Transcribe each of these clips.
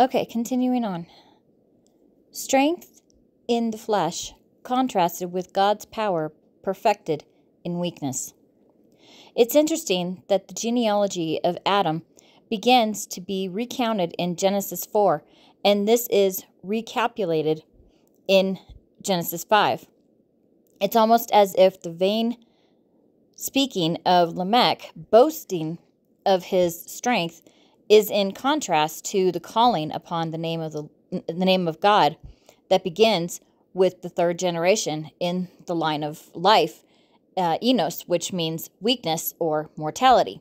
Okay, continuing on. Strength in the flesh contrasted with God's power perfected in weakness. It's interesting that the genealogy of Adam begins to be recounted in Genesis 4, and this is recapitulated in Genesis 5. It's almost as if the vain speaking of Lamech, boasting of his strength, is in contrast to the calling upon the name of the, the name of God that begins with the third generation in the line of life, uh, Enos, which means weakness or mortality.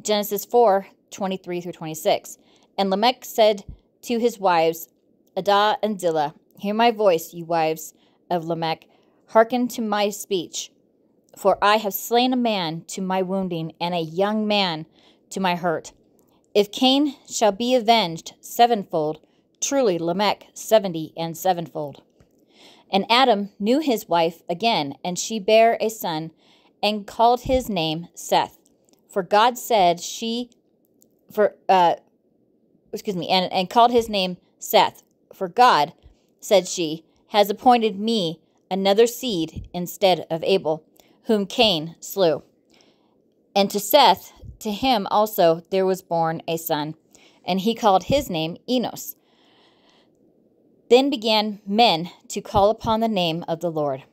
Genesis 4 23 through 26. And Lamech said to his wives, Adah and Zillah, Hear my voice, you wives of Lamech, hearken to my speech. For I have slain a man to my wounding, and a young man to my hurt. If Cain shall be avenged sevenfold, truly Lamech seventy and sevenfold. And Adam knew his wife again, and she bare a son, and called his name Seth. For God said she, for uh, excuse me, and, and called his name Seth. For God, said she, has appointed me another seed instead of Abel, whom Cain slew. And to Seth, to him also there was born a son, and he called his name Enos. Then began men to call upon the name of the Lord.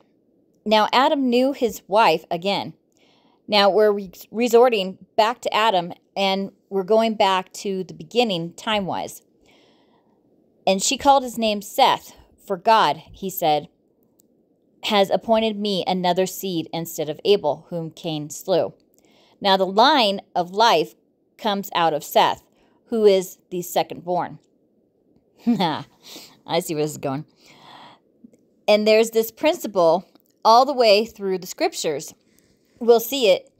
Now Adam knew his wife again. Now we're re- resorting back to Adam and we're going back to the beginning time wise. And she called his name Seth, for God, he said, has appointed me another seed instead of Abel, whom Cain slew. Now the line of life comes out of Seth, who is the second born. I see where this is going. And there's this principle all the way through the scriptures. We'll see it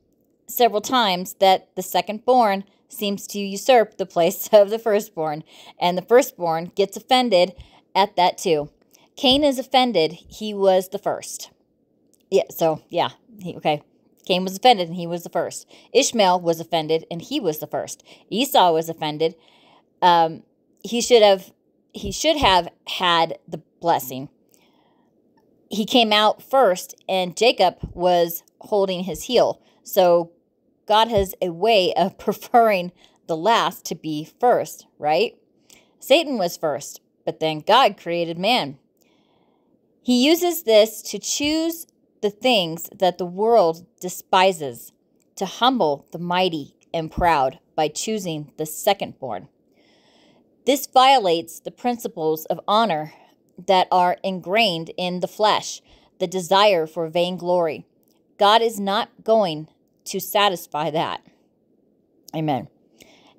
several times that the second born seems to usurp the place of the firstborn, and the firstborn gets offended at that too. Cain is offended, he was the first. Yeah, so yeah, he, okay. Cain was offended and he was the first. Ishmael was offended and he was the first. Esau was offended. Um, he should have he should have had the blessing. He came out first, and Jacob was holding his heel. So God has a way of preferring the last to be first, right? Satan was first, but then God created man. He uses this to choose the things that the world despises, to humble the mighty and proud by choosing the second born. This violates the principles of honor that are ingrained in the flesh, the desire for vainglory. God is not going to satisfy that. Amen.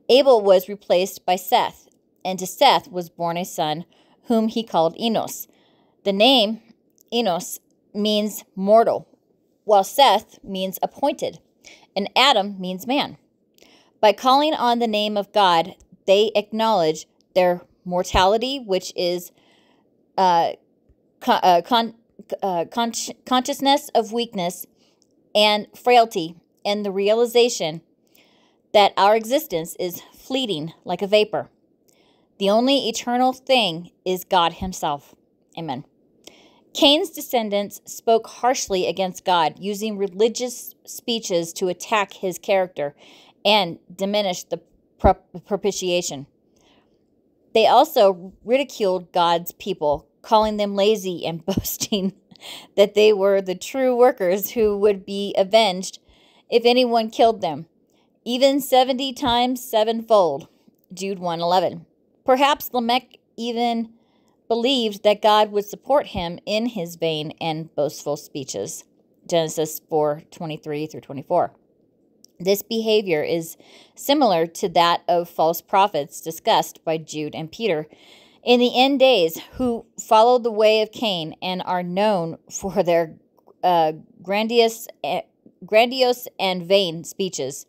Abel was replaced by Seth, and to Seth was born a son whom he called Enos. The name Enos means mortal, while Seth means appointed, and Adam means man. By calling on the name of God, they acknowledge their mortality, which is uh, con- uh, con- uh, con- consciousness of weakness and frailty, and the realization that our existence is fleeting like a vapor. The only eternal thing is God Himself. Amen. Cain's descendants spoke harshly against God, using religious speeches to attack his character and diminish the propitiation. They also ridiculed God's people, calling them lazy and boasting that they were the true workers who would be avenged if anyone killed them, even 70 times sevenfold. Jude 111. Perhaps Lamech even believed that God would support him in his vain and boastful speeches. Genesis 4 23 through 24. This behavior is similar to that of false prophets discussed by Jude and Peter in the end days who followed the way of Cain and are known for their uh, grandiose, uh, grandiose and vain speeches.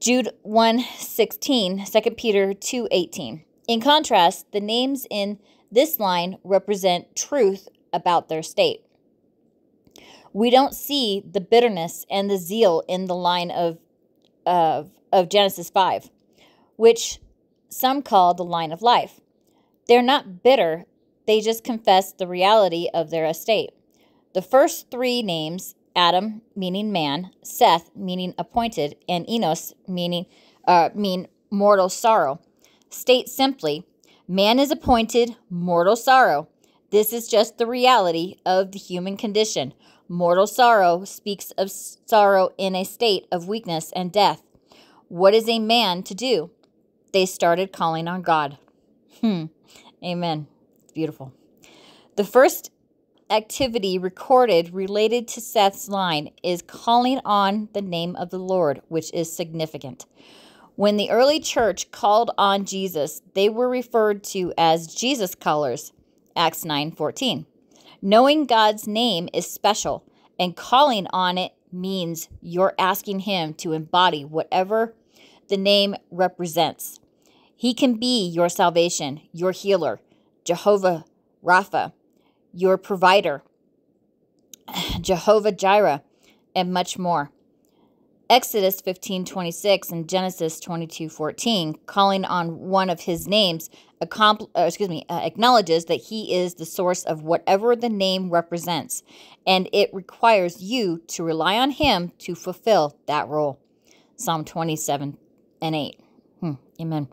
Jude 1 16, 2 Peter 2 18. In contrast, the names in this line represent truth about their state. We don't see the bitterness and the zeal in the line of, of, of Genesis 5, which some call the line of life. They're not bitter, they just confess the reality of their estate. The first three names Adam, meaning man, Seth, meaning appointed, and Enos, meaning uh, mean mortal sorrow. State simply, man is appointed mortal sorrow. This is just the reality of the human condition. Mortal sorrow speaks of sorrow in a state of weakness and death. What is a man to do? They started calling on God. Hmm. Amen. It's beautiful. The first activity recorded related to Seth's line is calling on the name of the Lord, which is significant. When the early church called on Jesus, they were referred to as Jesus callers. Acts 9:14. Knowing God's name is special, and calling on it means you're asking him to embody whatever the name represents. He can be your salvation, your healer, Jehovah Rapha, your provider, Jehovah Jireh, and much more. Exodus 15:26 and Genesis 22:14, calling on one of his names, uh, excuse me, uh, acknowledges that he is the source of whatever the name represents, and it requires you to rely on him to fulfill that role. Psalm 27 and 8. Hmm, amen.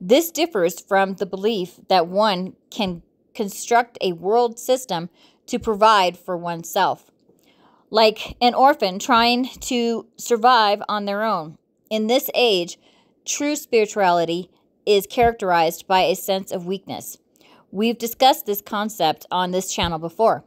This differs from the belief that one can construct a world system to provide for oneself like an orphan trying to survive on their own. In this age, true spirituality is characterized by a sense of weakness. We've discussed this concept on this channel before.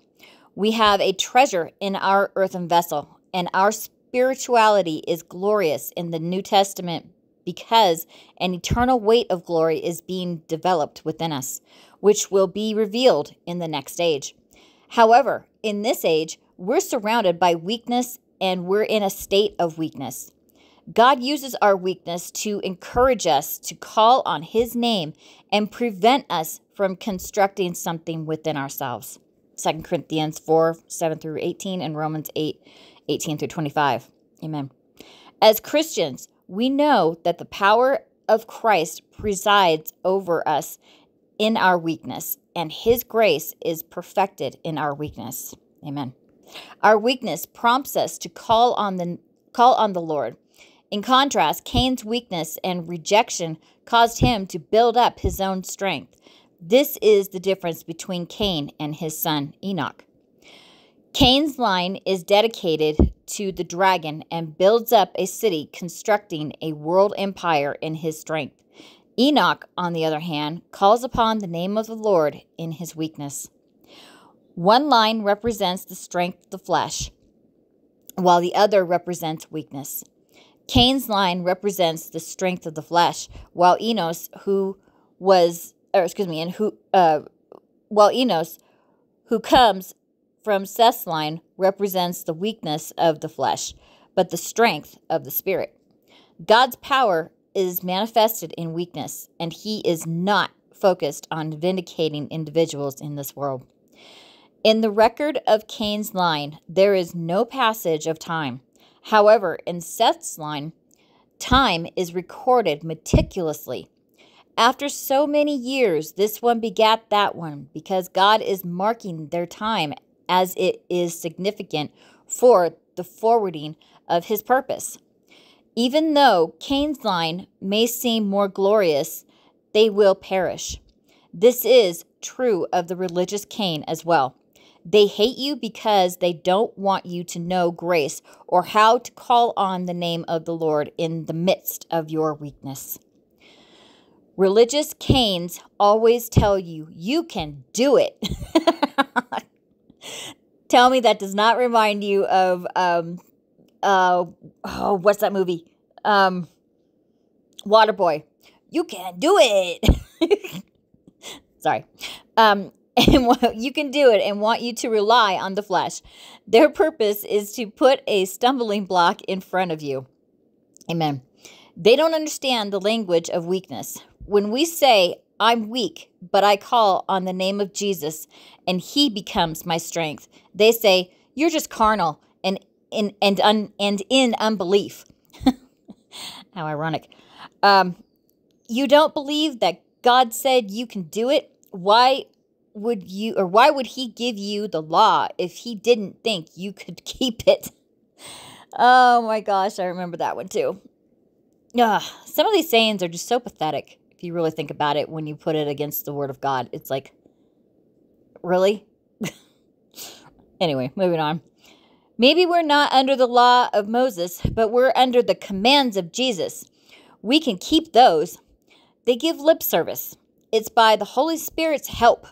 We have a treasure in our earthen vessel, and our spirituality is glorious in the New Testament because an eternal weight of glory is being developed within us, which will be revealed in the next age. However, in this age, we're surrounded by weakness and we're in a state of weakness. God uses our weakness to encourage us to call on His name and prevent us from constructing something within ourselves. 2 Corinthians 4 7 through 18 and Romans 8 18 through 25. Amen. As Christians, we know that the power of Christ presides over us in our weakness, and His grace is perfected in our weakness. Amen. Our weakness prompts us to call on the call on the Lord. In contrast, Cain's weakness and rejection caused him to build up his own strength. This is the difference between Cain and his son Enoch. Cain's line is dedicated to the dragon and builds up a city, constructing a world empire in his strength. Enoch, on the other hand, calls upon the name of the Lord in his weakness. One line represents the strength of the flesh, while the other represents weakness. Cain's line represents the strength of the flesh, while Enos, who was, or excuse me, and who, uh, while Enos, who comes from Seth's line, represents the weakness of the flesh, but the strength of the spirit. God's power is manifested in weakness, and He is not focused on vindicating individuals in this world. In the record of Cain's line, there is no passage of time. However, in Seth's line, time is recorded meticulously. After so many years, this one begat that one, because God is marking their time as it is significant for the forwarding of his purpose. Even though Cain's line may seem more glorious, they will perish. This is true of the religious Cain as well. They hate you because they don't want you to know grace or how to call on the name of the Lord in the midst of your weakness. Religious Cains always tell you, you can do it. tell me that does not remind you of, um, uh, oh, what's that movie? Um, Waterboy. You can do it. Sorry. Um, and you can do it and want you to rely on the flesh. Their purpose is to put a stumbling block in front of you. Amen. They don't understand the language of weakness. When we say, I'm weak, but I call on the name of Jesus and he becomes my strength, they say, You're just carnal and in and un, and in unbelief. How ironic. Um, you don't believe that God said you can do it, why would you or why would he give you the law if he didn't think you could keep it? Oh my gosh, I remember that one too. Ugh, some of these sayings are just so pathetic if you really think about it when you put it against the word of God. It's like, really? anyway, moving on. Maybe we're not under the law of Moses, but we're under the commands of Jesus. We can keep those. They give lip service. It's by the Holy Spirit's help.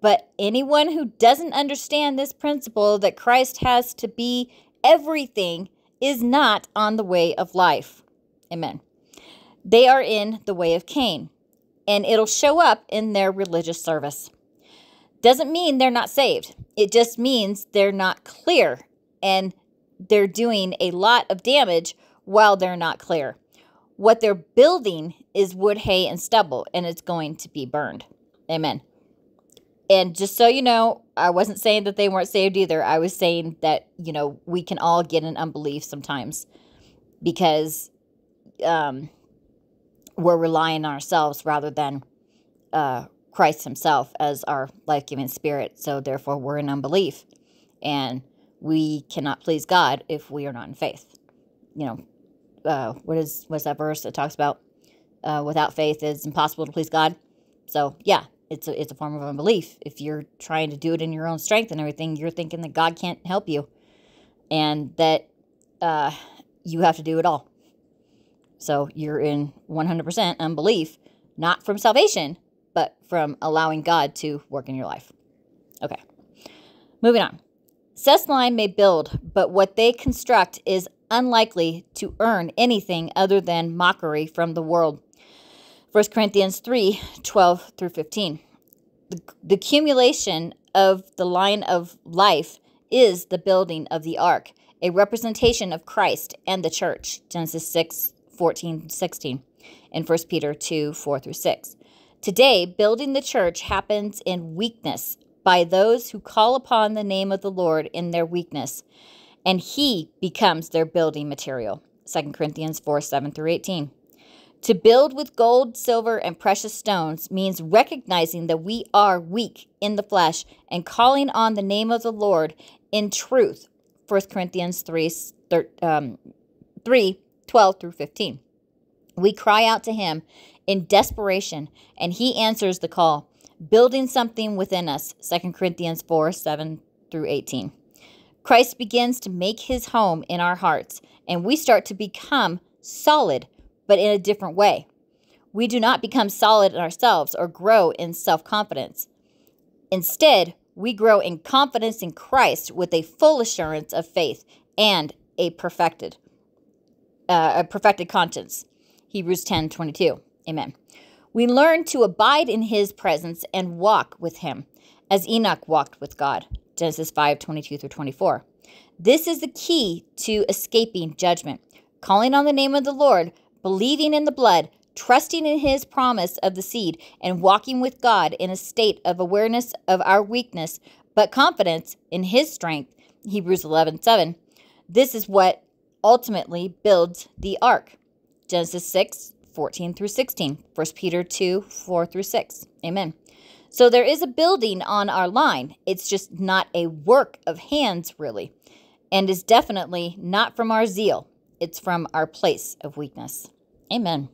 But anyone who doesn't understand this principle that Christ has to be everything is not on the way of life. Amen. They are in the way of Cain, and it'll show up in their religious service. Doesn't mean they're not saved. It just means they're not clear and they're doing a lot of damage while they're not clear. What they're building is wood, hay, and stubble, and it's going to be burned. Amen. And just so you know, I wasn't saying that they weren't saved either. I was saying that, you know, we can all get in unbelief sometimes because um, we're relying on ourselves rather than uh, Christ Himself as our life giving spirit. So therefore, we're in unbelief. And we cannot please God if we are not in faith. You know, uh, what is what's that verse that talks about uh, without faith it's impossible to please God? So yeah, it's a, it's a form of unbelief. If you're trying to do it in your own strength and everything, you're thinking that God can't help you and that uh, you have to do it all. So you're in 100% unbelief, not from salvation, but from allowing God to work in your life. Okay, moving on. Seth's line may build, but what they construct is unlikely to earn anything other than mockery from the world 1 Corinthians 3 12 through 15. The, the accumulation of the line of life is the building of the ark, a representation of Christ and the church. Genesis 6 14 16, and 1 Peter 2 4 through 6. Today, building the church happens in weakness by those who call upon the name of the Lord in their weakness, and He becomes their building material. 2 Corinthians 4 7 through 18. To build with gold, silver, and precious stones means recognizing that we are weak in the flesh and calling on the name of the Lord in truth. 1 Corinthians 3, um, 3 12 through 15. We cry out to him in desperation, and he answers the call, building something within us. 2 Corinthians 4 7 through 18. Christ begins to make his home in our hearts, and we start to become solid but in a different way. We do not become solid in ourselves or grow in self confidence. Instead, we grow in confidence in Christ with a full assurance of faith and a perfected, uh, a perfected conscience. Hebrews 10 22. Amen. We learn to abide in his presence and walk with him as Enoch walked with God. Genesis 5 22 through 24. This is the key to escaping judgment. Calling on the name of the Lord believing in the blood, trusting in his promise of the seed, and walking with God in a state of awareness of our weakness, but confidence in his strength. Hebrews 11 7. This is what ultimately builds the ark. Genesis 6 14 through 16. 1 Peter 2 4 through 6. Amen. So there is a building on our line. It's just not a work of hands, really, and is definitely not from our zeal. It's from our place of weakness. Amen.